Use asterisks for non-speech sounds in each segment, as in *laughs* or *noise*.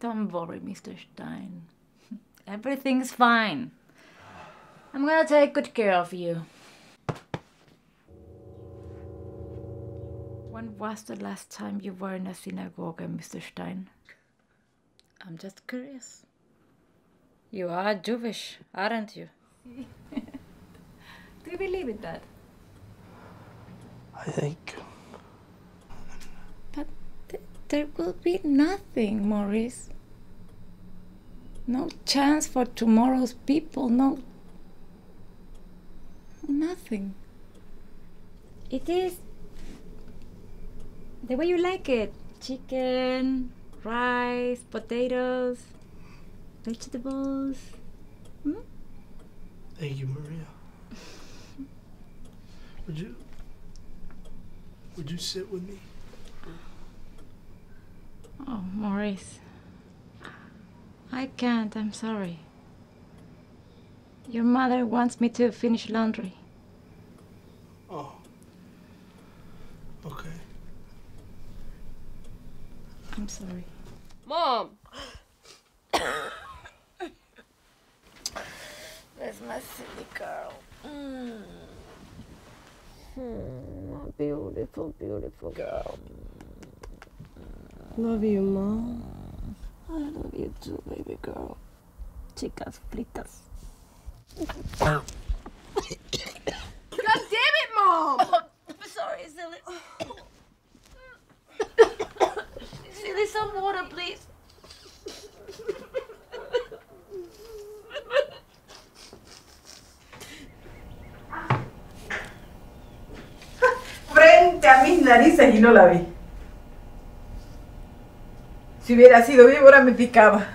Don't worry, Mr. Stein. *laughs* Everything's fine. I'm gonna take good care of you. When was the last time you were in a synagogue, Mr. Stein? I'm just curious. You are Jewish, aren't you? *laughs* Do you believe in that? I think. But th- there will be nothing, Maurice. No chance for tomorrow's people, no. Nothing. It is the way you like it chicken, rice, potatoes, vegetables. Hmm? Thank you, Maria. Would you would you sit with me? Oh, Maurice. I can't, I'm sorry. Your mother wants me to finish laundry. Oh. Okay. I'm sorry. Mom! That's my silly girl. My beautiful, beautiful girl. Love you, Mom. I love you too, baby girl. Chicas fritas. God damn it, Mom! I'm sorry, silly. silly, some water, please. frente a mis narices y no la vi. Si hubiera sido víbora me picaba.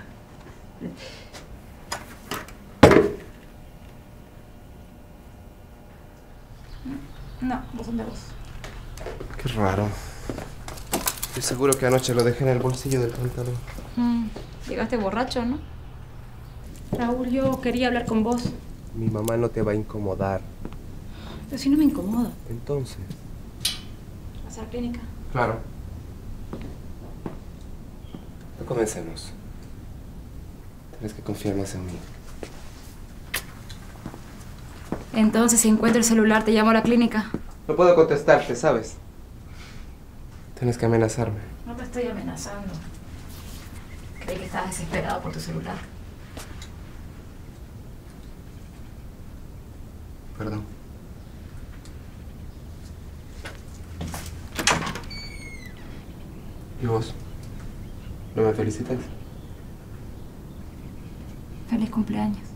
No, buzón de voz. Qué raro. Estoy seguro que anoche lo dejé en el bolsillo del pantalón. Mm, Llegaste borracho, ¿no? Raúl, yo quería hablar con vos. Mi mamá no te va a incomodar. Pero si no me incomoda. Entonces. ¿Vas a la clínica? Claro. Comencemos. Tienes que confiar más en mí. Entonces, si encuentro el celular, te llamo a la clínica. No puedo contestarte, ¿sabes? Tienes que amenazarme. No te estoy amenazando. Creí que estabas desesperado por tu celular. Perdón. ¿Y vos? ¿No me felicitas? Feliz cumpleaños.